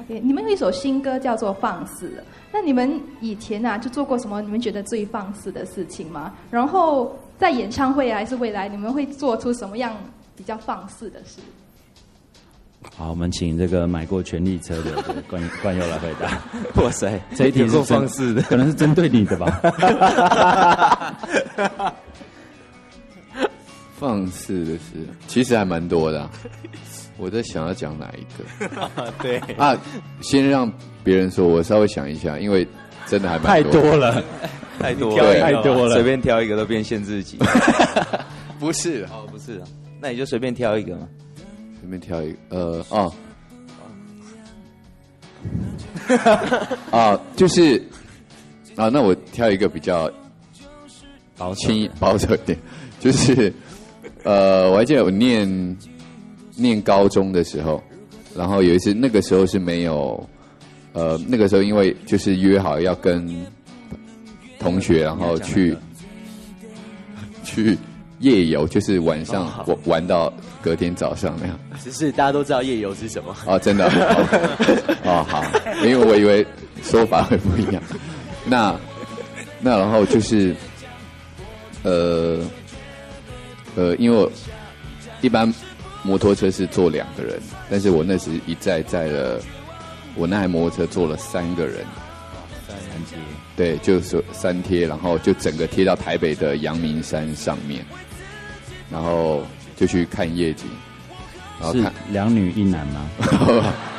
OK，你们有一首新歌叫做《放肆》，那你们以前啊就做过什么？你们觉得最放肆的事情吗？然后在演唱会还是未来，你们会做出什么样比较放肆的事？好，我们请这个买过权力车的这个冠冠佑来回答。哇塞，这一题是放肆的可能是针对你的吧？放肆的事，其实还蛮多的啊、我在想要讲哪一个。对，啊？先让别人说，我稍微想一下，因为真的还蛮太多了，太多对。了，太多了。随便挑一个都变限制级。不是哦，不是啊，那你就随便挑一个嘛。随便挑一个，呃，哦，啊，就是啊，那我挑一个比较保守轻保守一点，就是呃，我还记得我念念高中的时候，然后有一次那个时候是没有，呃，那个时候因为就是约好要跟同学，然后去去夜游，就是晚上玩玩到隔天早上那样。只是大家都知道夜游是什么。哦，真的哦，哦好，因为我以为说法会不一样。那那然后就是，呃呃，因为我一般摩托车是坐两个人，但是我那时一载载了，我那台摩托车坐了三个人，三贴，对，就是三贴，然后就整个贴到台北的阳明山上面，然后就去看夜景，然后是看。两女一男吗？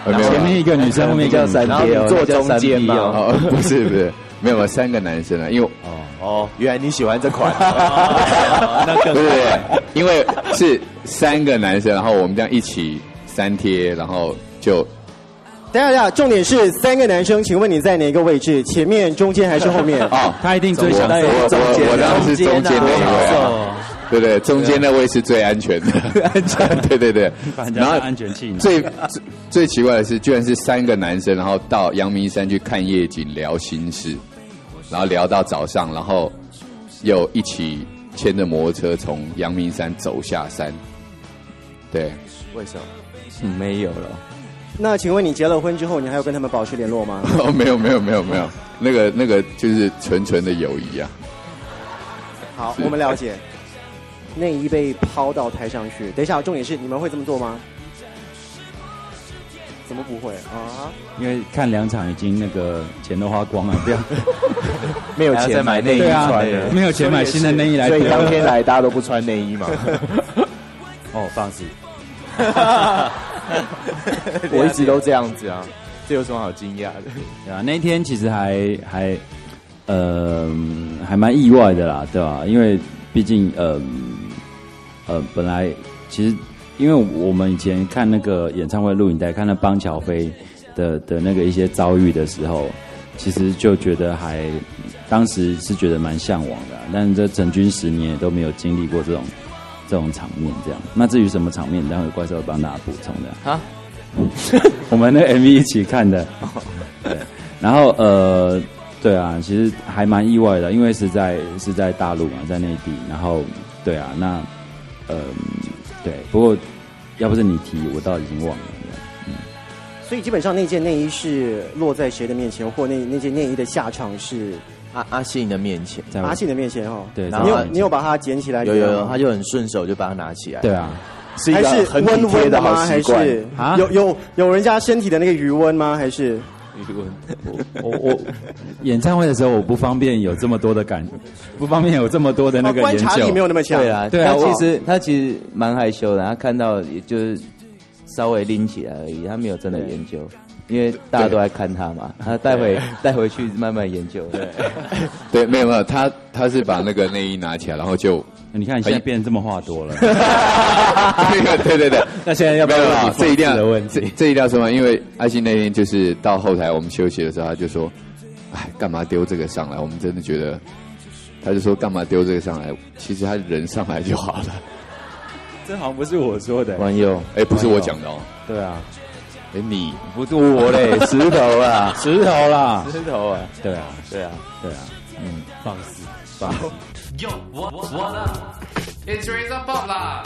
呃 没有前面一个女生，后面一个叫三女生然后你 D 哦，坐叫三中间嘛不是不是，没有三个男生啊，因为哦，哦，原来你喜欢这款。那更不是不是，因为是三个男生，然后我们这样一起三贴，然后就等一下等一下，重点是三个男生，请问你在哪个位置？前面、中间还是后面？哦，他一定最想我我中间我我当然是中间那一位对对，中间那位是最安全的，安全，对 对对。然后安全气最最最奇怪的是，居然是三个男生，然后到阳明山去看夜景，聊心事，然后聊到早上，然后又一起牵着摩托车从阳明山走下山，对。为什么？嗯没有了，那请问你结了婚之后，你还有跟他们保持联络吗？哦，没有没有没有没有，那个那个就是纯纯的友谊啊。好，我们了解。内衣被抛到台上去，等一下，重点是你们会这么做吗？怎么不会啊？因为看两场已经那个钱都花光了，这样 没有钱买内衣穿的，没有钱买新的内衣来丢所以当天来大家都不穿内衣嘛。哦，放肆。我一直都这样子啊，这有什么好惊讶的？对啊，那一天其实还还呃还蛮意外的啦，对吧、因为毕竟呃呃本来其实因为我们以前看那个演唱会录影带，看到邦乔飞的的那个一些遭遇的时候，其实就觉得还当时是觉得蛮向往的啊、但是这成军十年也都没有经历过这种这种场面，这样。那至于什么场面，待会怪兽会帮大家补充的。啊，我们那 MV 一起看的，对，然后呃，对啊，其实还蛮意外的，因为是在是在大陆嘛，在内地，然后对啊，那呃，对，不过要不是你提，我倒已经忘了。所以基本上那件内衣是落在谁的面前，或那那件内衣的下场是阿阿信的面前，在我阿信的面前哦。对你有你有把它捡起来？有有有，他就很顺手就把它拿起来。对啊，是一还是个很温体贴的吗？好习惯。还是啊有有有人家身体的那个余温吗？还是 我我我演唱会的时候我不方便有这么多的感，不方便有这么多的那哦个研究。观察力没有那么强？对啊，对啊他其实他其实蛮害羞的，他看到也就是稍微拎起来而已，他没有真的研究，因为大家都在看他嘛，他带回带回去慢慢研究。对，对，没有没有，他他是把那个内衣拿起来，然后就你看你现在变得这么话多了，那个对对对，那现在要不要这一定要问这题？这一定要说嘛，因为阿信那天就是到后台我们休息的时候，他就说：“哎，干嘛丢这个上来？”我们真的觉得，他就说干嘛丢这个上来？其实他人上来就好了。这好像不是我说的。关佑，哎，不是我讲的哦，对啊，哎你不是我嘞，石头啊，石头啦。石头啊，对啊，对啊，对啊，嗯，放肆，放肆。Yo, what, what up? It's Razor Pop 啦！